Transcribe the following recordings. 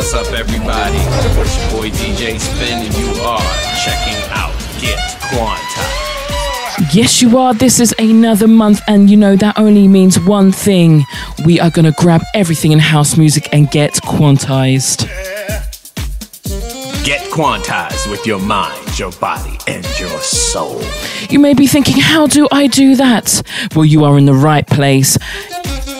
What's up, everybody? It's your boy DJ Spen, and you are checking out Get Quantized. Yes, you are. This is another month, and you know that only means one thing. We are going to grab everything in house music and get quantized. Get quantized with your mind, your body, and your soul. You may be thinking, how do I do that? Well, you are in the right place.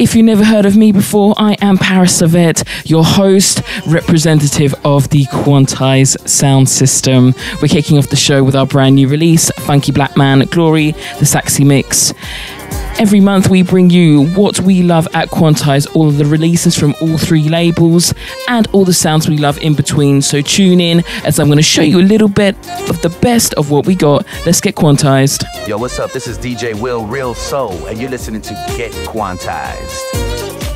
If you never heard of me before, I am Paris Cesvette, your host, representative of the Quantize sound system. We're kicking off the show with our brand new release, Funky Blackman Glory, the Saaxy Mix. Every month, we bring you what we love at Quantize, all of the releases from all three labels, and all the sounds we love in between. So tune in as I'm going to show you a little bit of the best of what we got. Let's get quantized. Yo, what's up? This is DJ Will Real Soul, and you're listening to Get Quantized.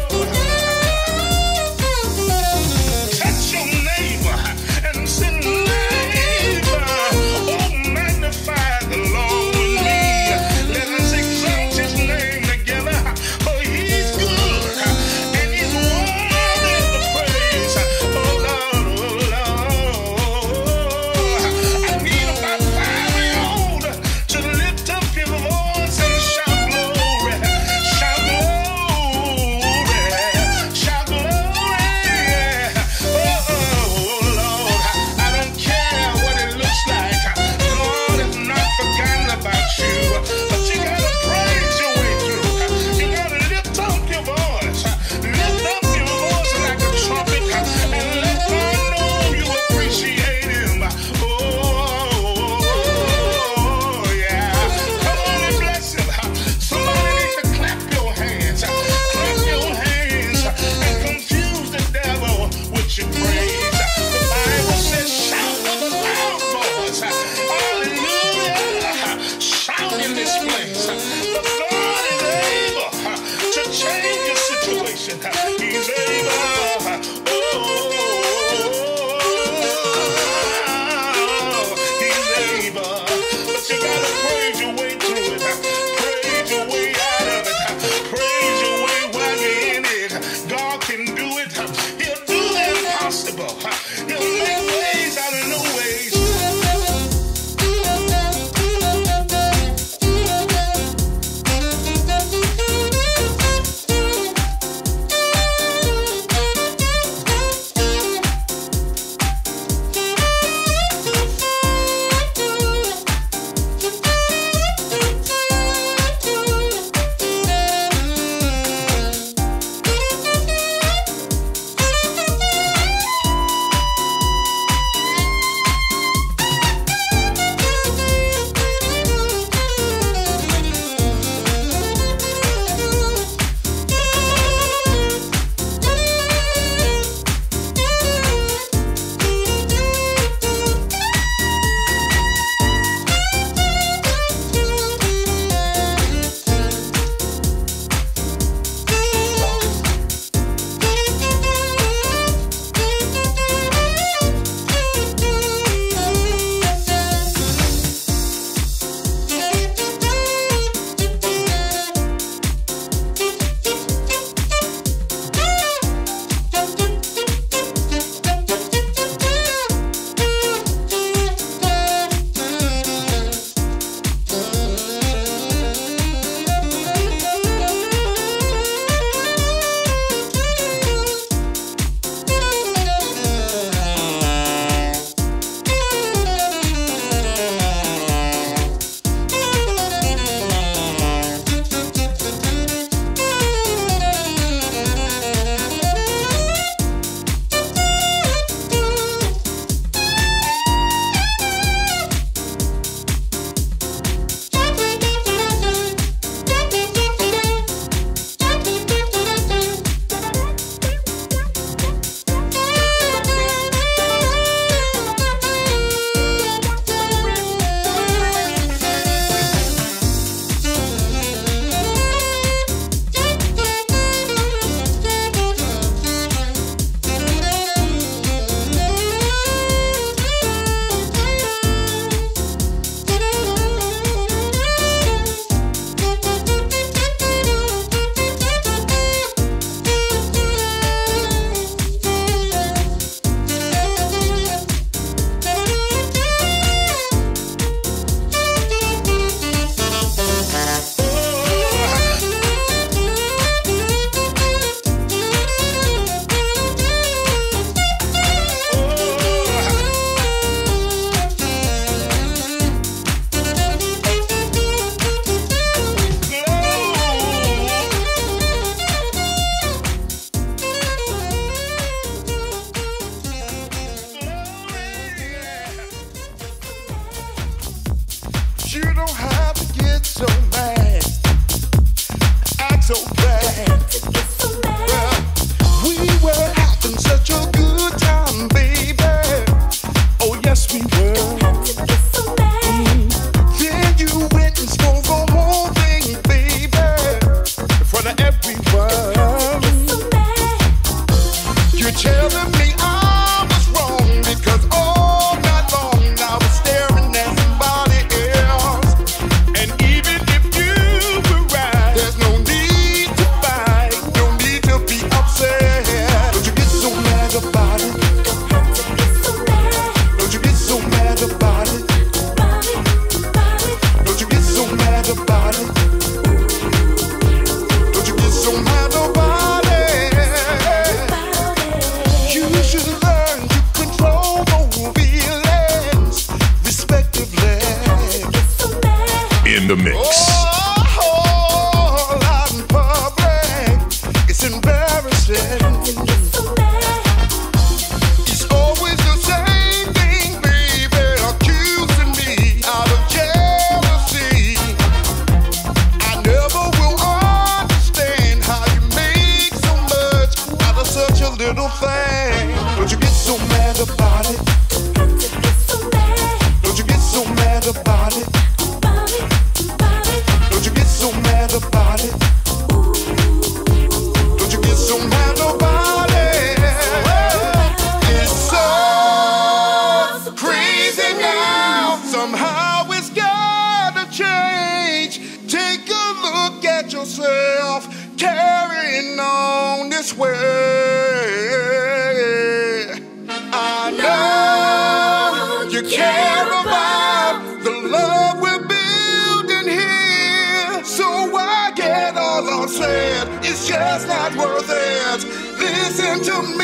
Don't you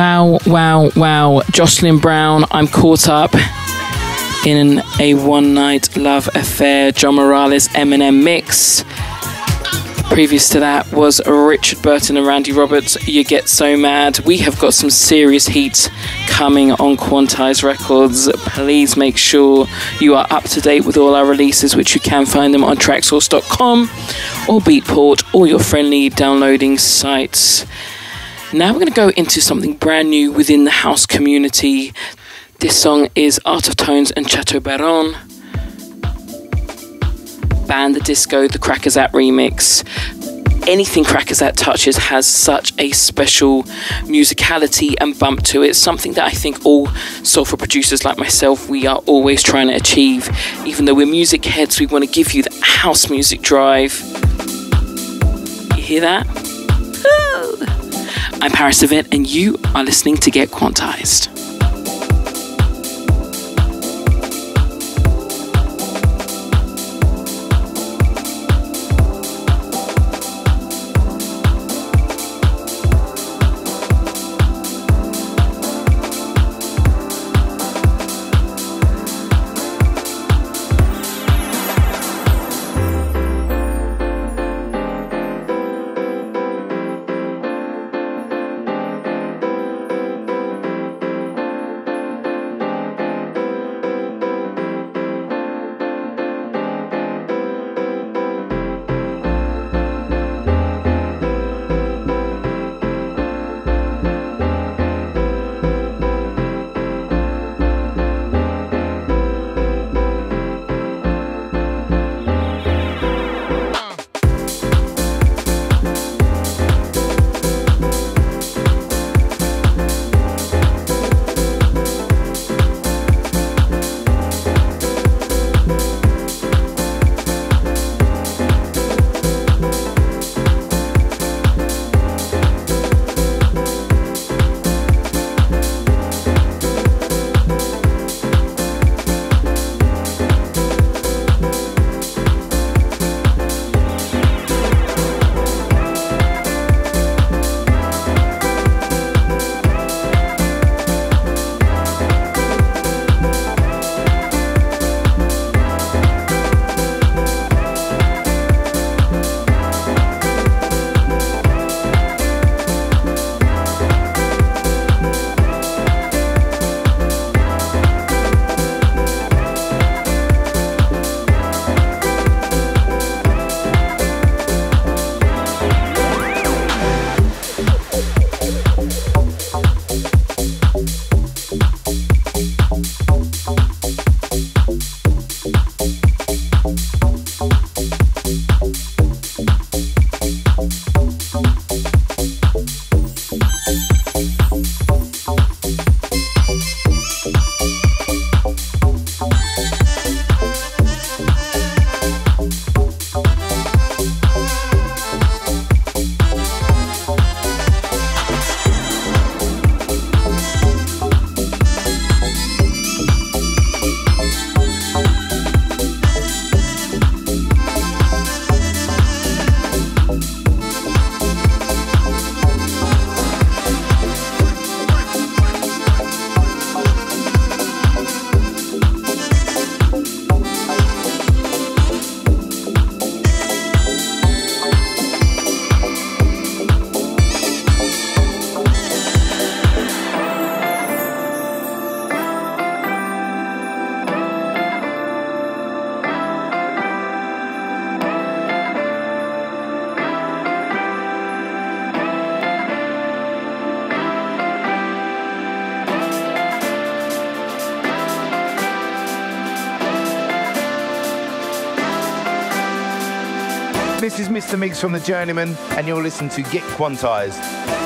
Wow, wow, wow. Jocelyn Brown, I'm caught up in a one night love affair. John Morales M+M mix. Previous to that was Richard Burton and Randy Roberts. You get so mad. We have got some serious heat coming on Quantize Records. Please make sure you are up to date with all our releases, which you can find them on traxsource.com or Beatport or your friendly downloading sites. Now we're going to go into something brand new within the house community. This song is Art of Tones and Chateau Baron. Ban the Disco, the Crackazat remix. Anything Crackazat touches has such a special musicality and bump to it. Something that I think all soulful producers like myself we are always trying to achieve. Even though we're music heads, we want to give you the house music drive. You hear that? I'm Paris Cesvette, and you are listening to Get Quantized. Mr. Mix from the Journeyman, and you're listening to Get Quantized.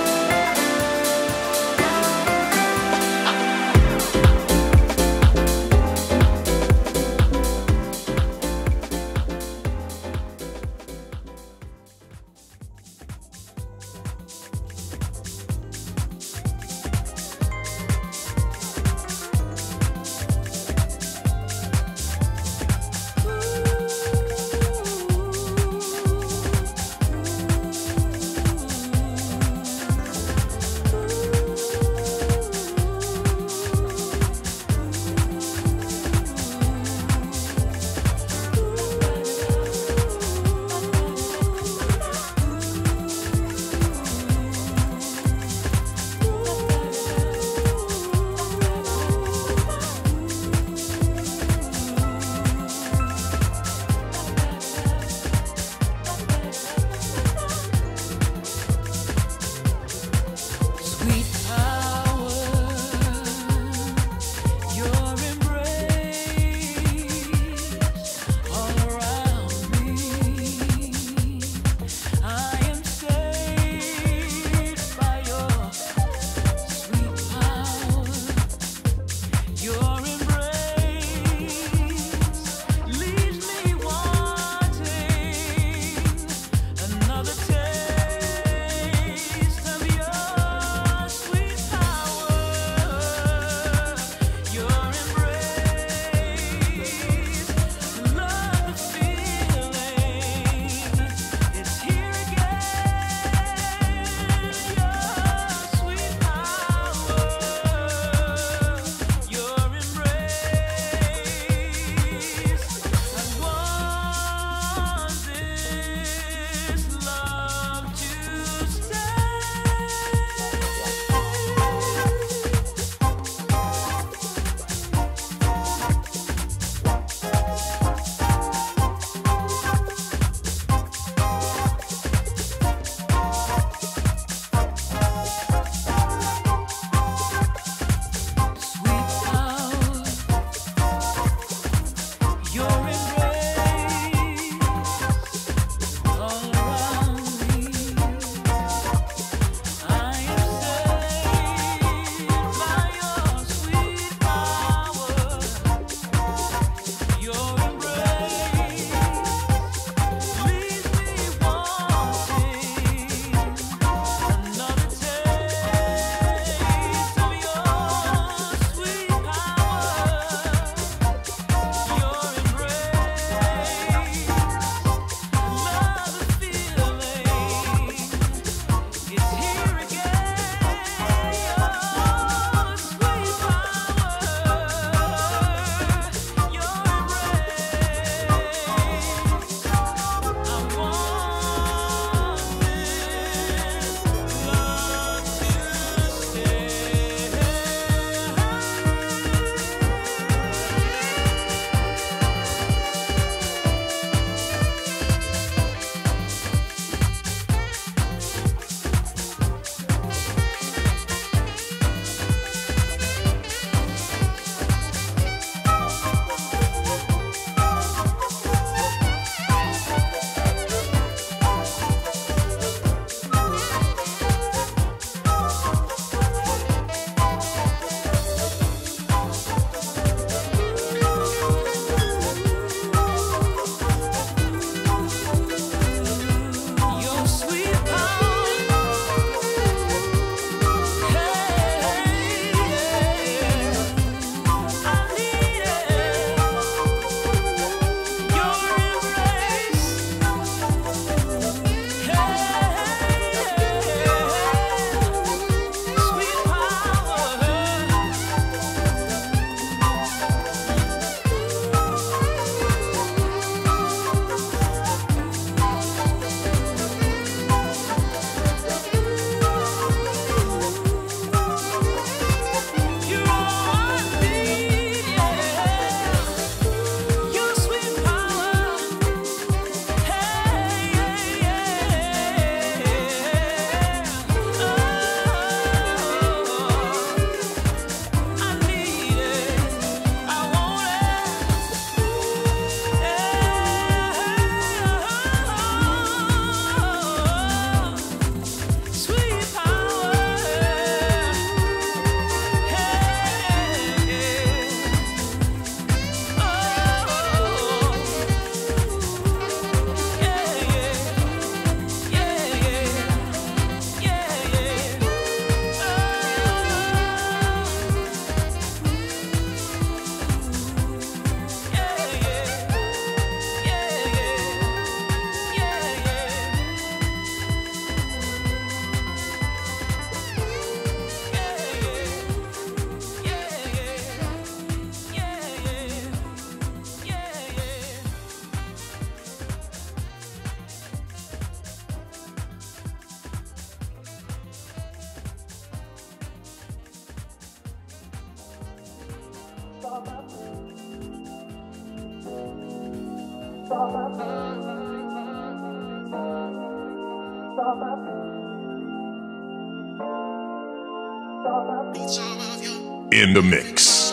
In the mix.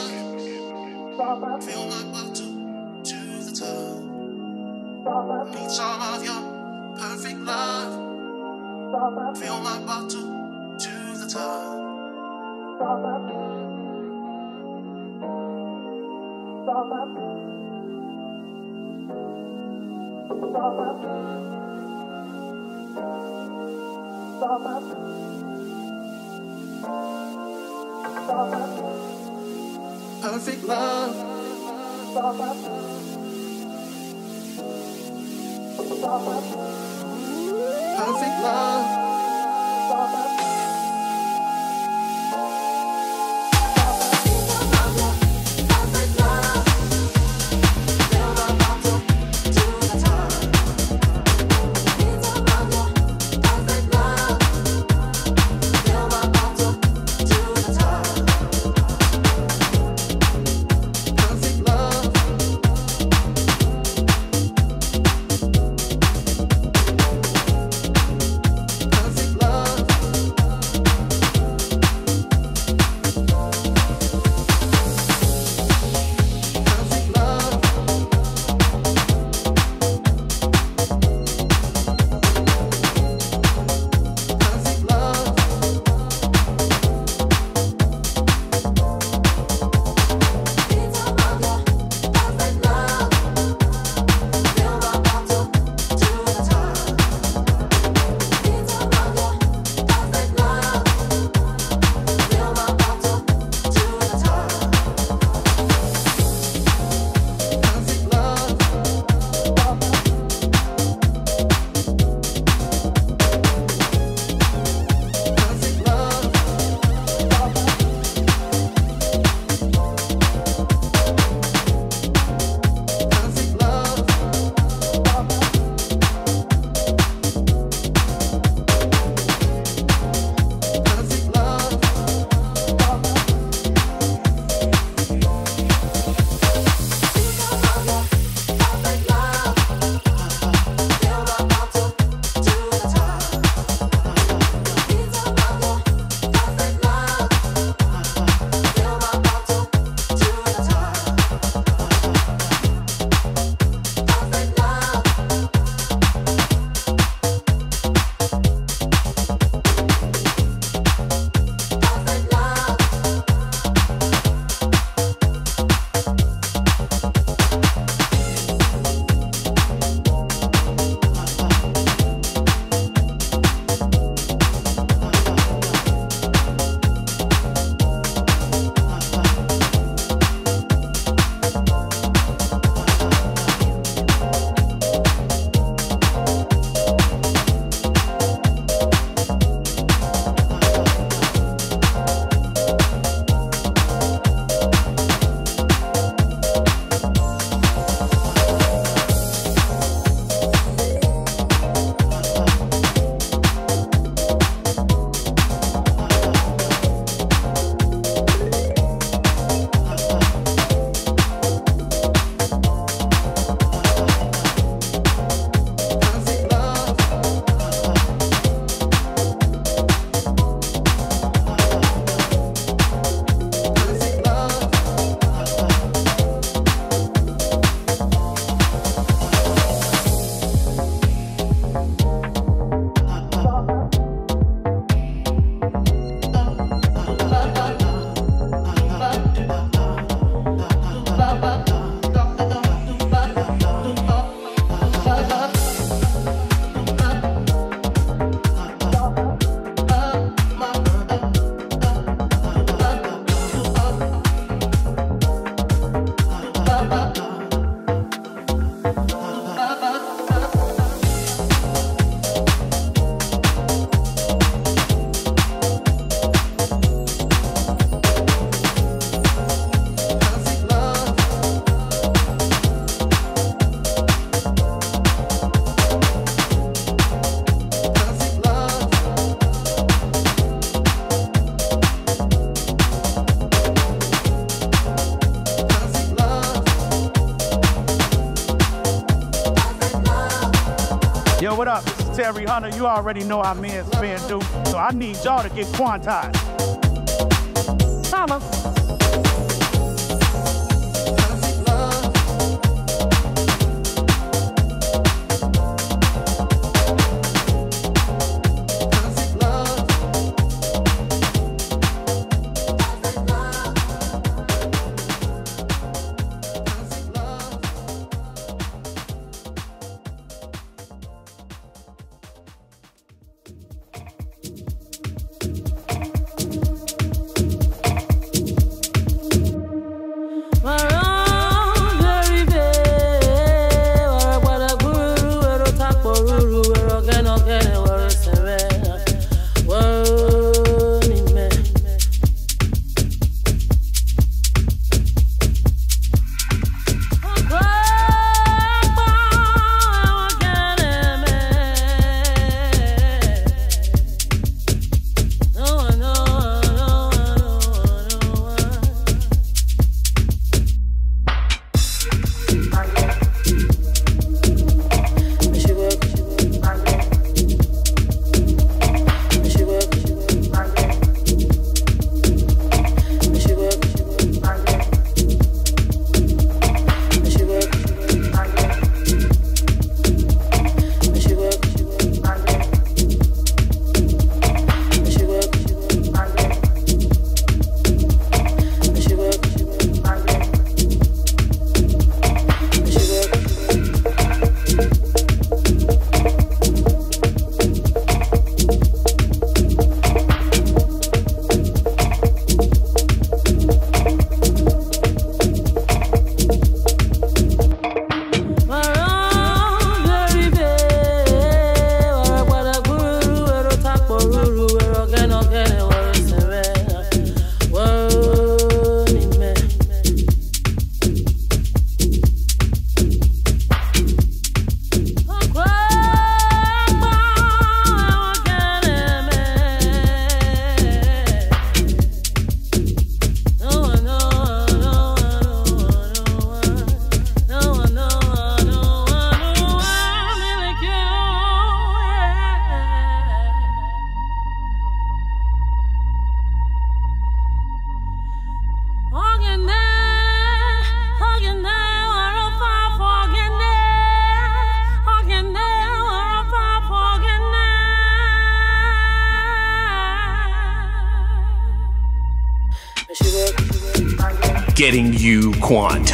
Perfect love. What up? Terry Hunter. You already know how men Spen do. So I need y'all to get quantized. Holla. You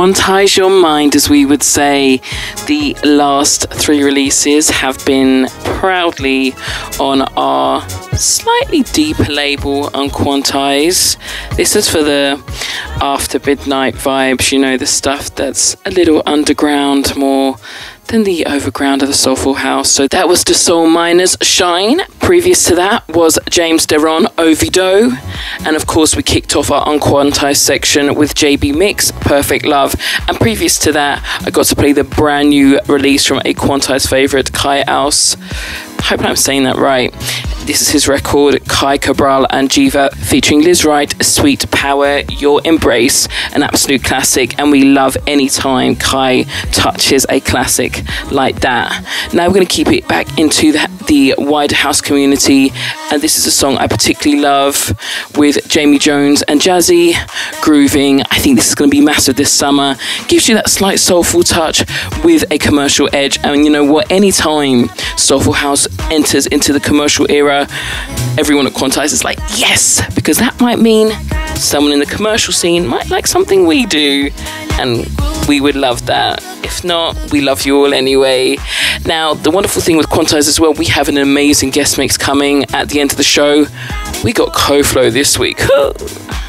quantize your mind, as we would say. The last three releases have been proudly on our slightly deeper label, on Quantize. This is for the after midnight vibes, you know, the stuff that's a little underground, more than the overground of the soulful house. So that was the Soul Minerz Shine. Previous to that was James Deron Ovido. And of course, we kicked off our unquantized section with JBMixx, Perfect Love. And previous to that, I got to play the brand new release from a quantized favorite, Kai Alce. Hope I'm saying that right. This is his record, Kai Cabral and Jiva, featuring Lizz Wright, Sweet Power, Your Embrace, an absolute classic. And we love any time Kai touches a classic like that. Now we're going to keep it back into the, the wider house community. And this is a song I particularly love with Jamie Jones and Jazzy, grooving. I think this is going to be massive this summer. Gives you that slight soulful touch with a commercial edge. And you know what? Anytime soulful house enters into the commercial era, everyone at Quantize is like, yes, because that might mean someone in the commercial scene might like something we do. And we would love that. If not, we love you all anyway. Now, the wonderful thing with Quantize as well, we have an amazing guest mix coming at the end of the show. We got CoFlow this week.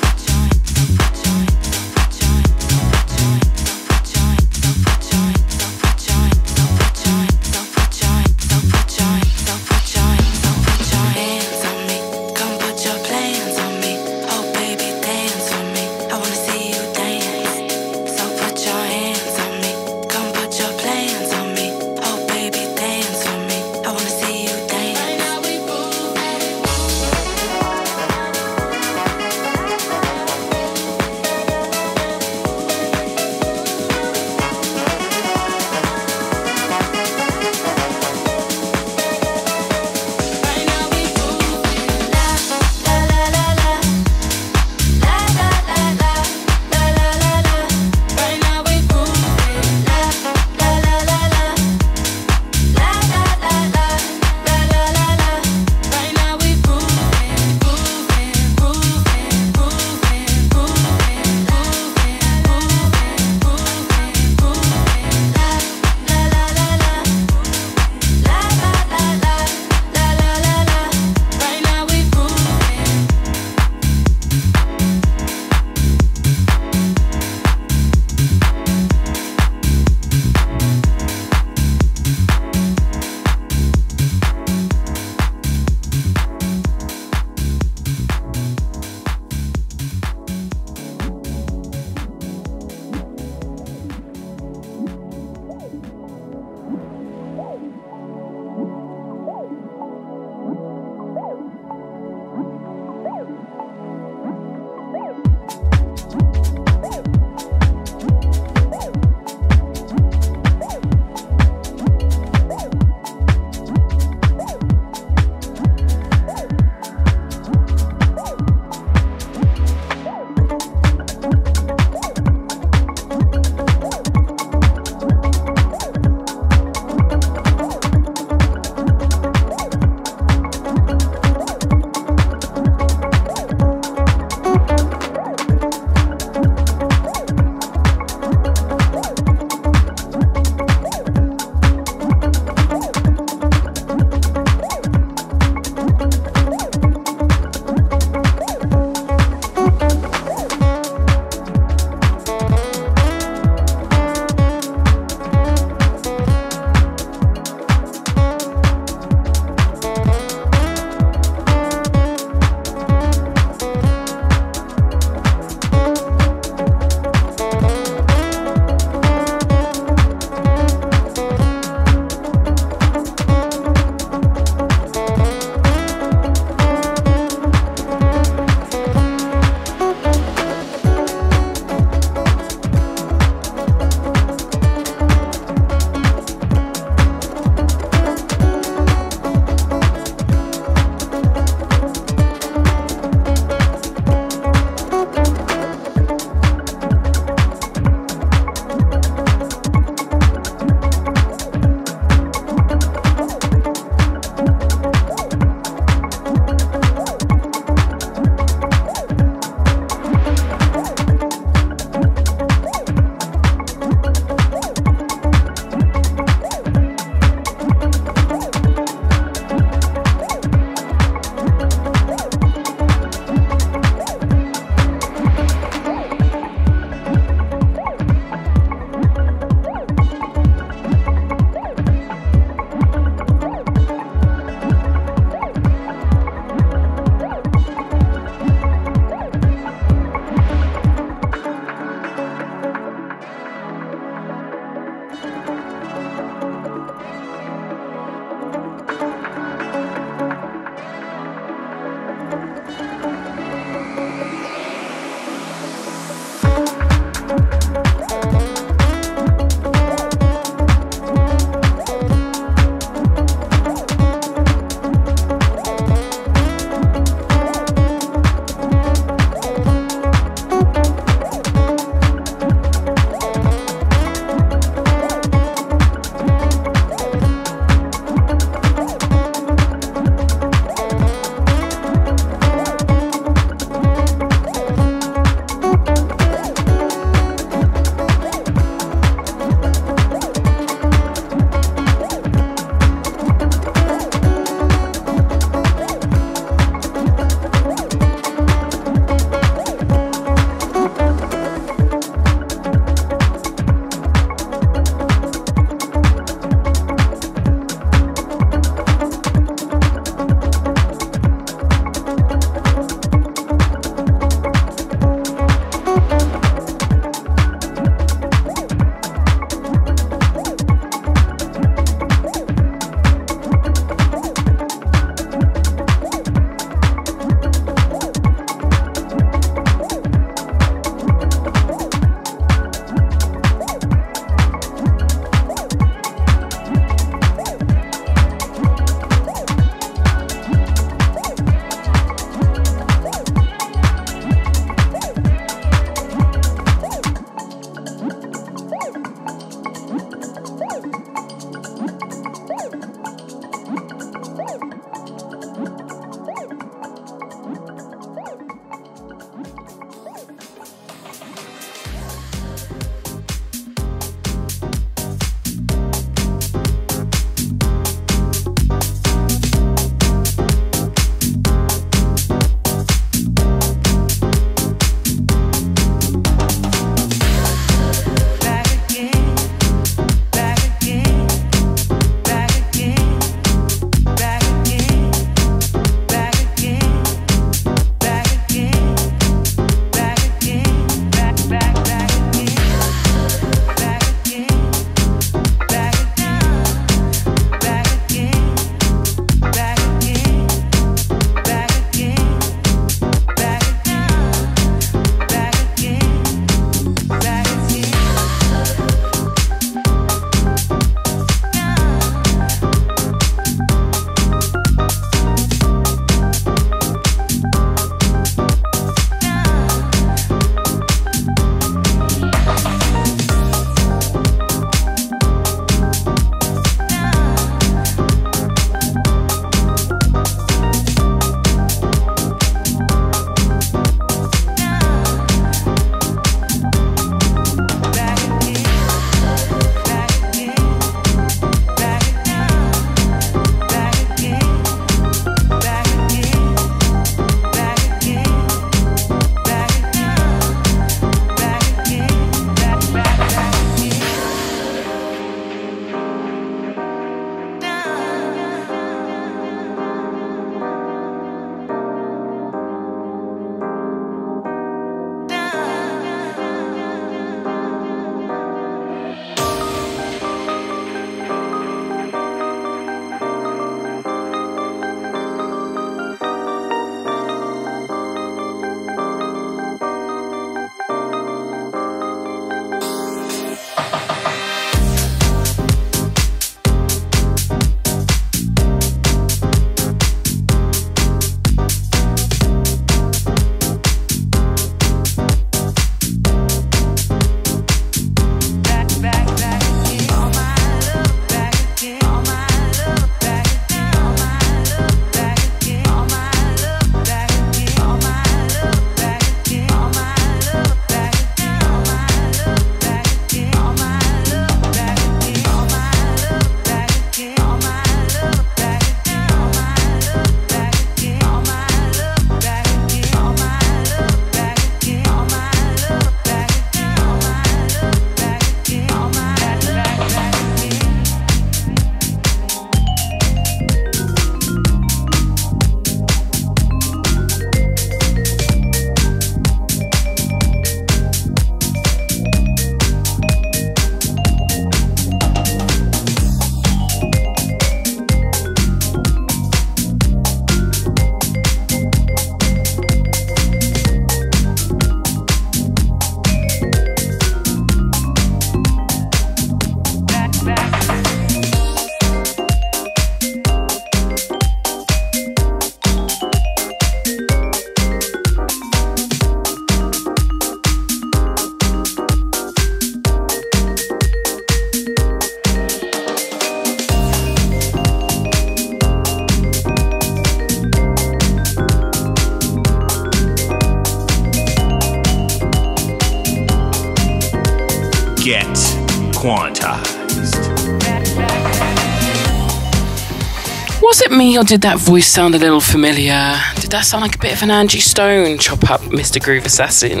Or did that voice sound a little familiar? Did that sound like a bit of an Angie Stone? Chop up Mr. Groove Assassin.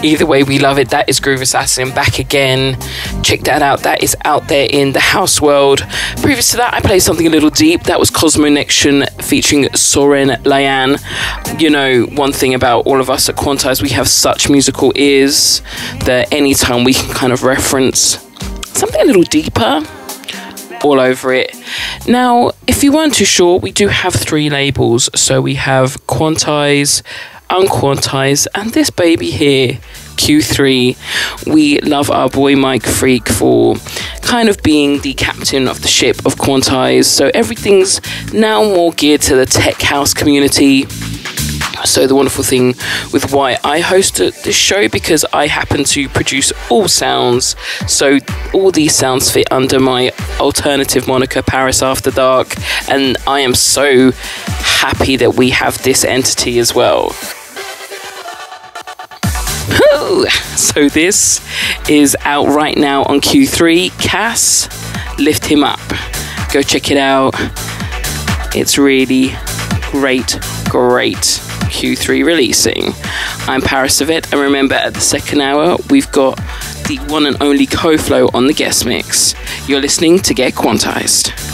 Either way, we love it. That is Groove Assassin back again. Check that out. That is out there in the house world. Previous to that, I played something a little deep. That was Cosmonection featuring Soren Lyann. You know, one thing about all of us at Quantize, we have such musical ears that anytime we can kind of reference something a little deeper, all over it. Now, if you weren't too sure, we do have three labels. So we have Quantize, Unquantize, and this baby here, Q3. We love our boy MicFreak for kind of being the captain of the ship of Quantize. So everything's now more geared to the tech house community. So the wonderful thing with why I host this show because I happen to produce all sounds. So all these sounds fit under my alternative moniker Paris After Dark and I am so happy that we have this entity as well. So this is out right now on Q3. Cas, lift him up. Go check it out. It's really great, great. Q3 releasing. I'm Paris Cesvette, and remember at the second hour, we've got the one and only CoFlow on the guest mix. You're listening to Get Quantized.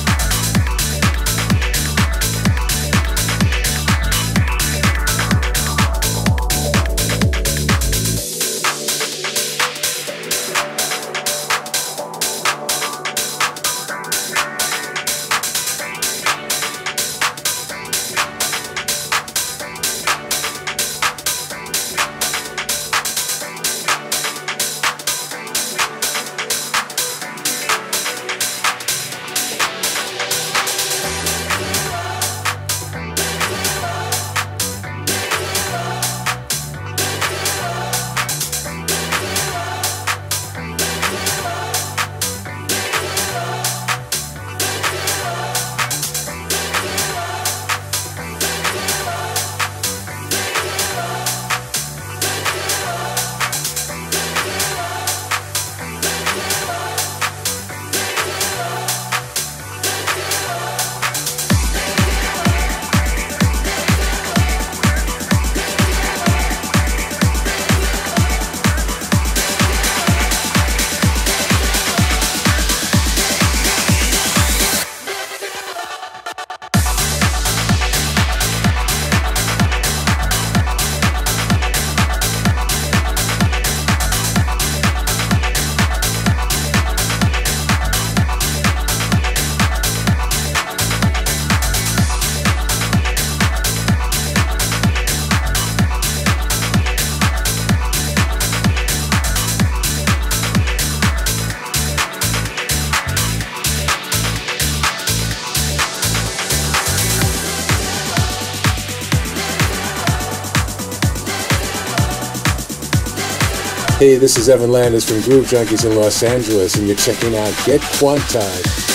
Hey, this is Evan Landers from Groove Junkies in Los Angeles, and you're checking out Get Quantized.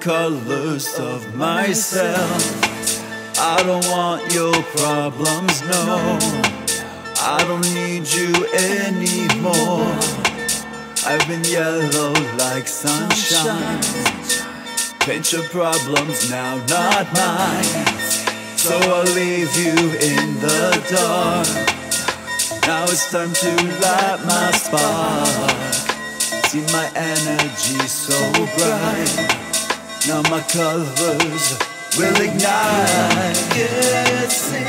colors of myself. I don't want your problems, no. I don't need you anymore. I've been yellow like sunshine. Pinch your problems now, not mine. So I'll leave you in the dark. Now it's time to light my spark. See my energy so bright. Now my colors will ignite. Yes, see.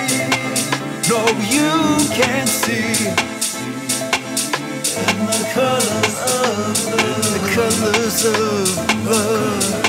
No, you can't see. And the colors of love. The colors of love.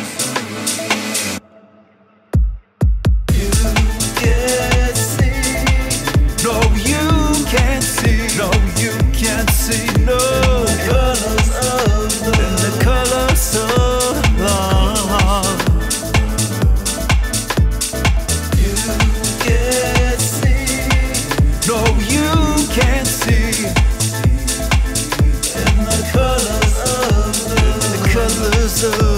colors of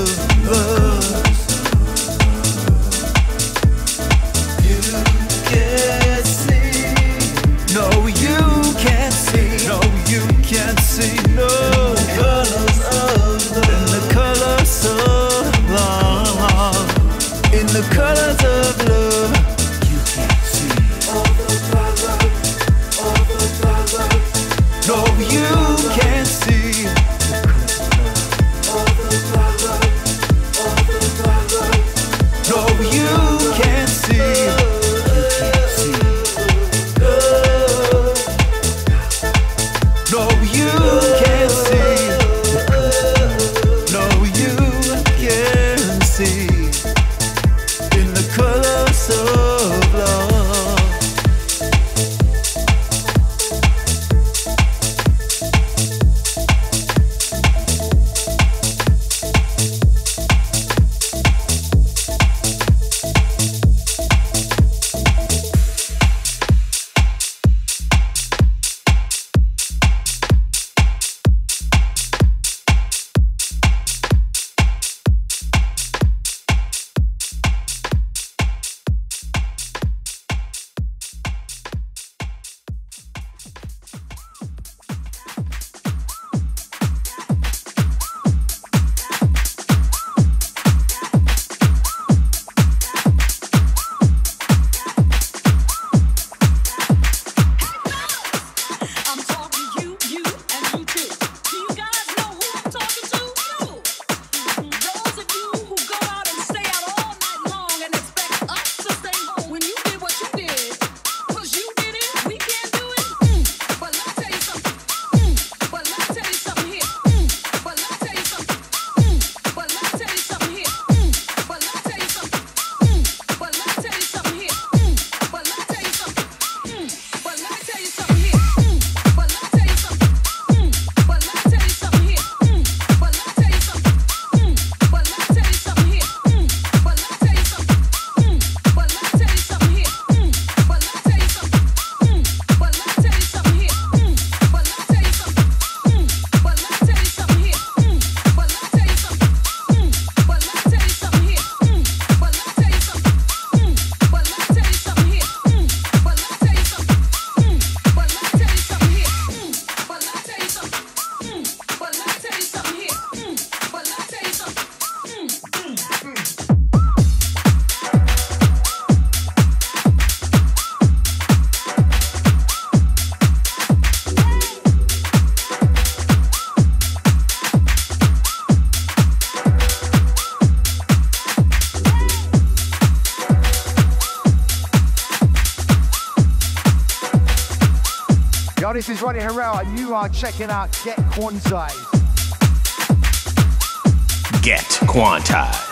are checking out Get Quantized. Get quantized.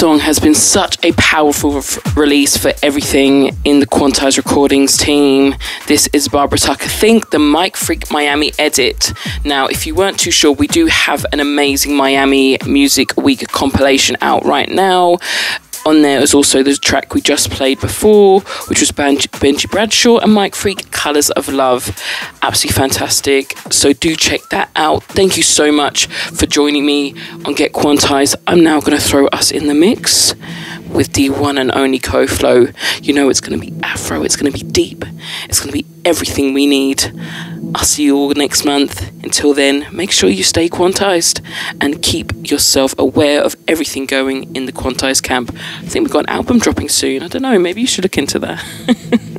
Song has been such a powerful f- release for everything in the Quantize Recordings team. This is Barbara Tucker Think, the MicFreak Miami edit. Now, if you weren't too sure, we do have an amazing Miami Music Week compilation out right now. On there is also the track we just played before, which was Benjy, Benjy Bradshaw and MicFreak, Colors of Love. Absolutely fantastic. So do check that out. Thank you so much for joining me on Get Quantized. I'm now going to throw us in the mix with the one and only Co-Flow. You know it's going to be Afro, it's going to be deep, it's going to be everything we need. I'll see you all next month. Until then, make sure you stay quantized and keep yourself aware of everything going in the quantized camp. I think we've got an album dropping soon. I don't know, maybe you should look into that.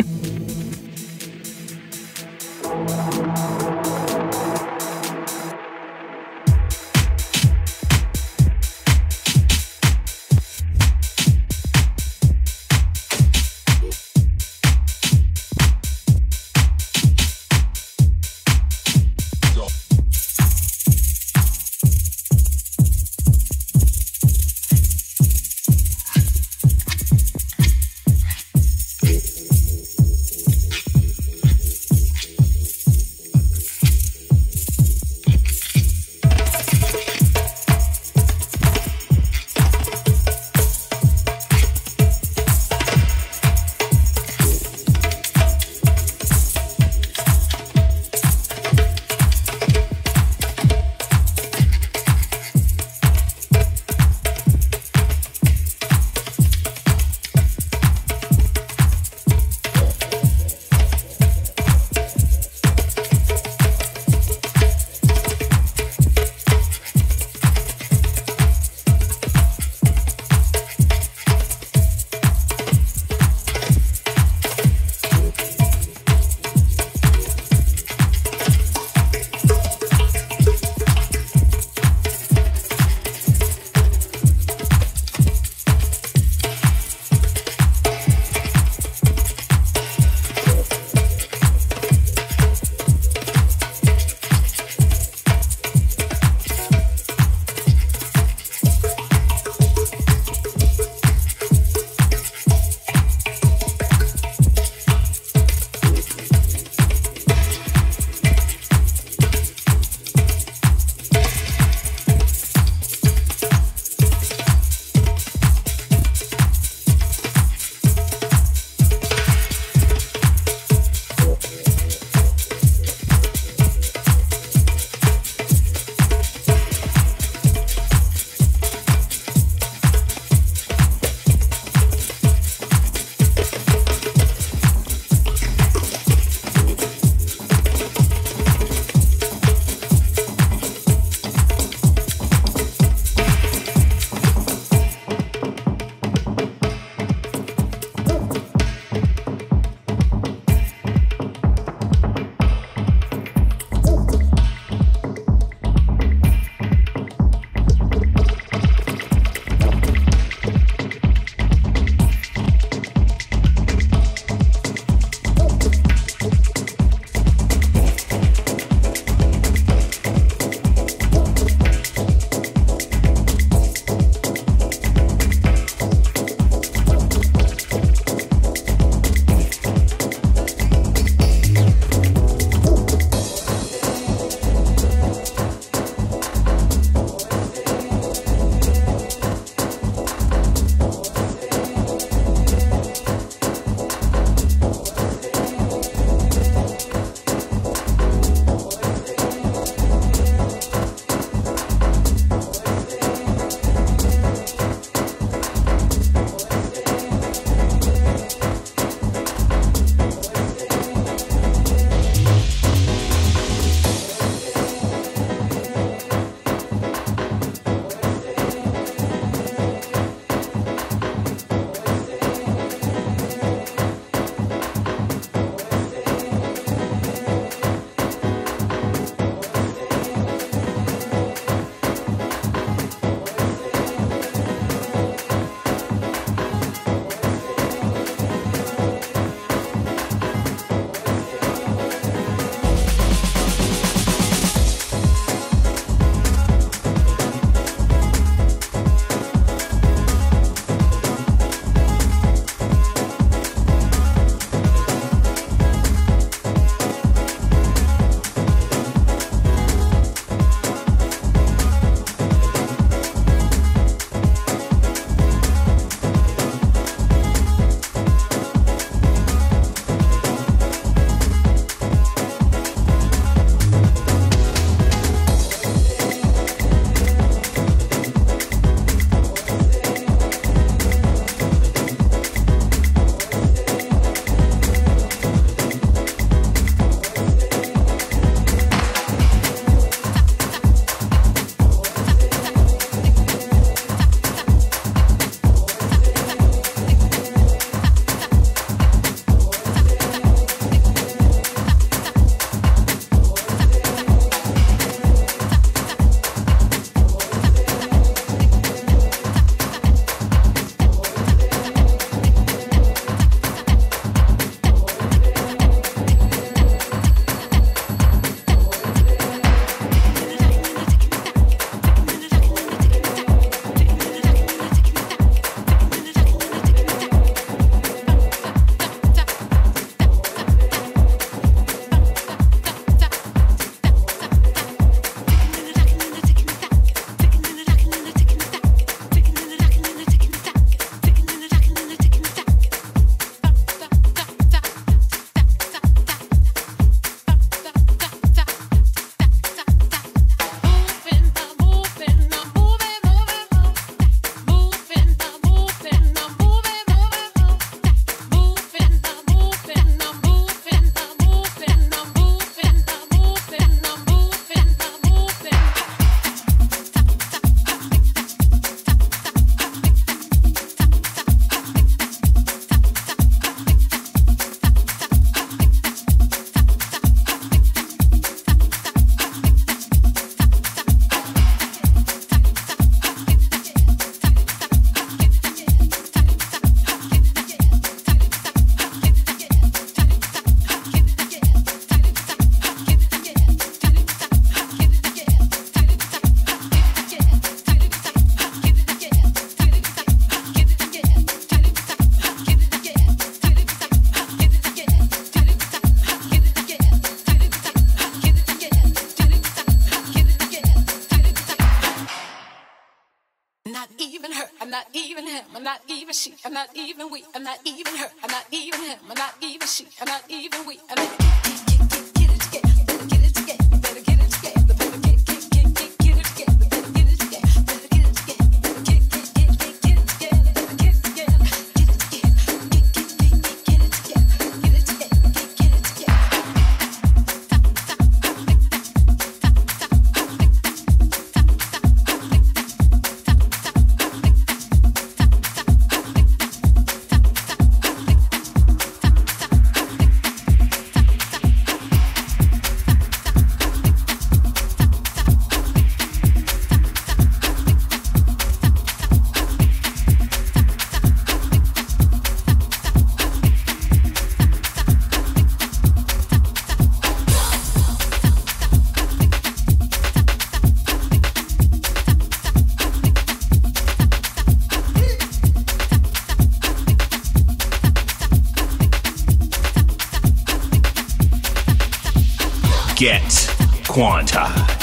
Get quantized.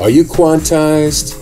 Are you quantized?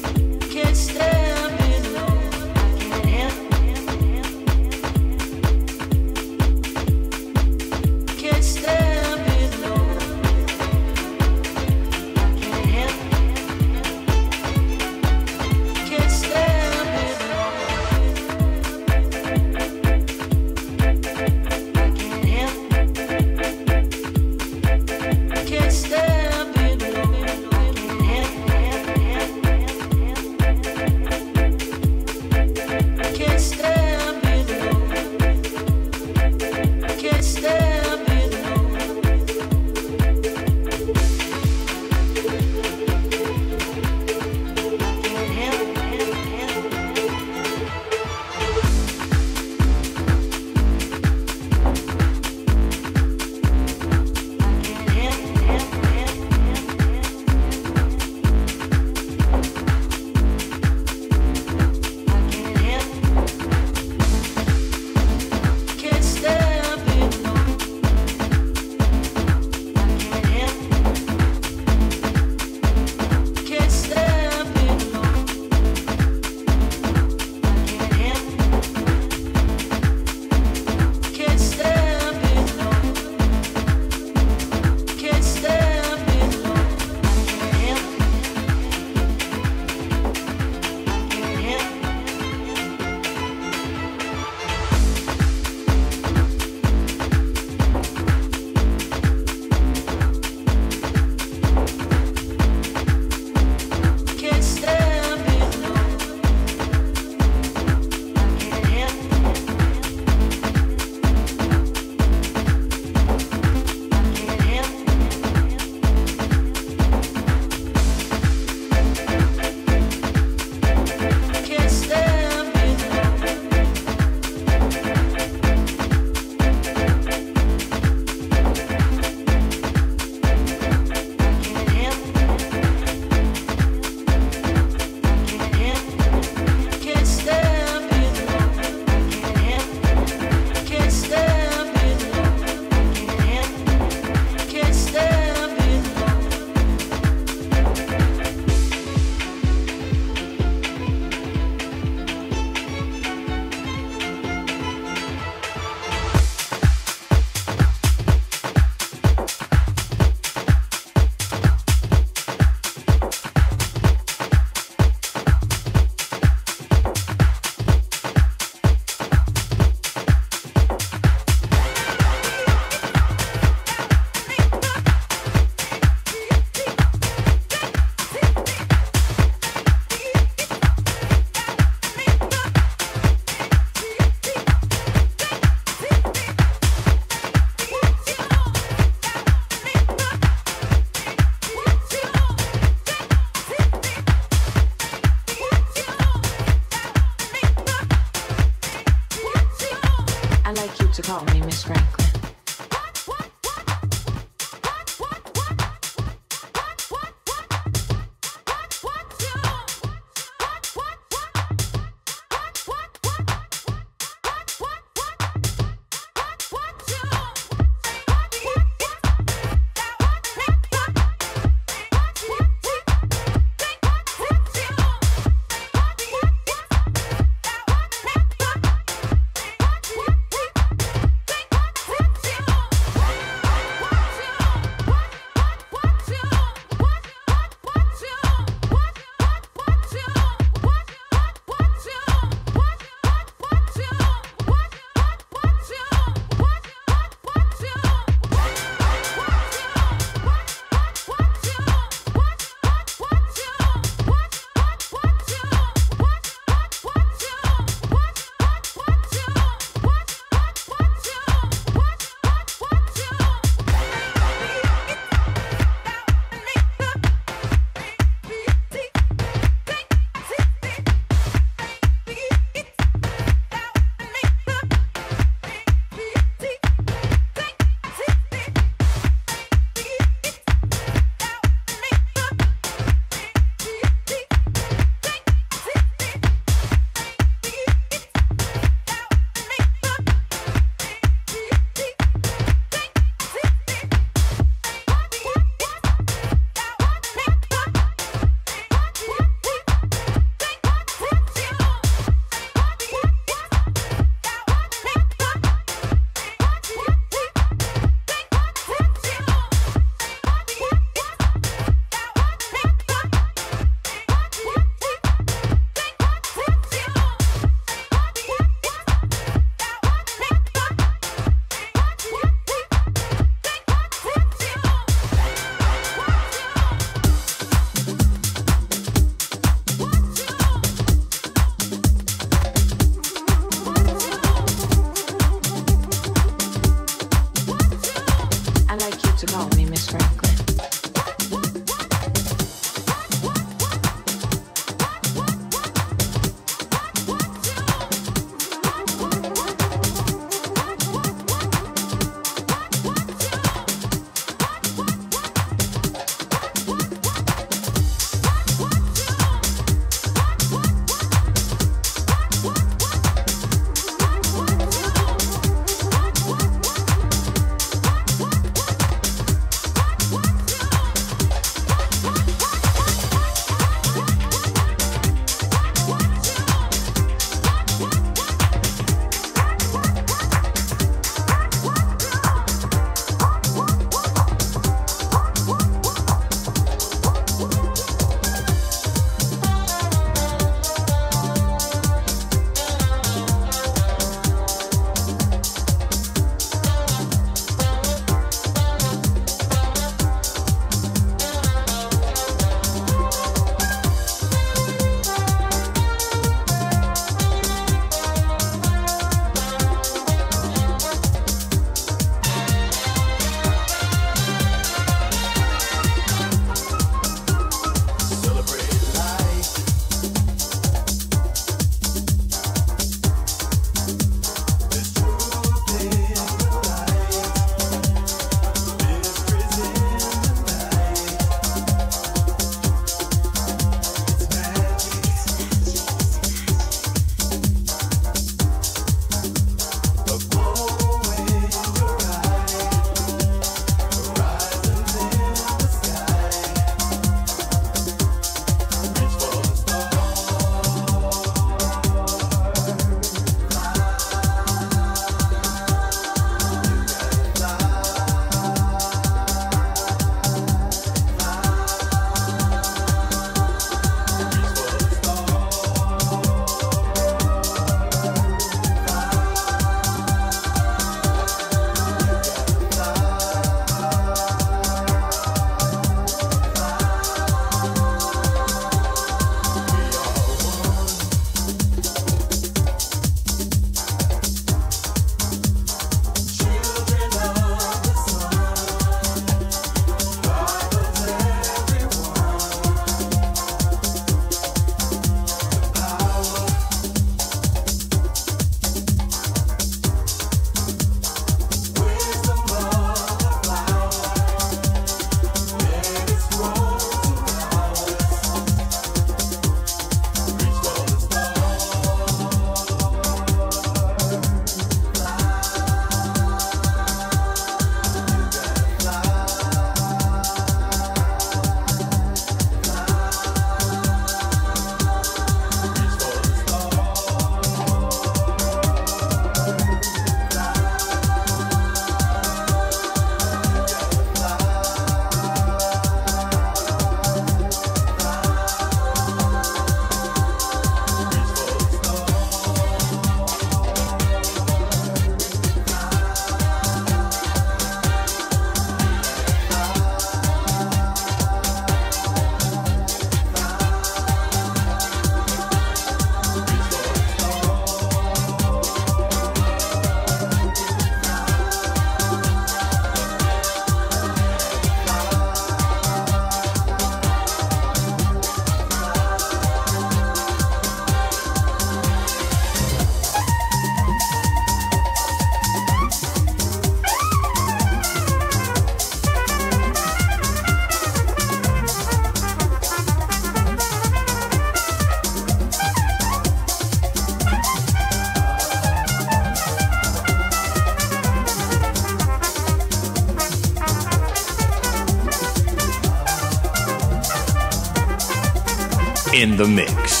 In the mix.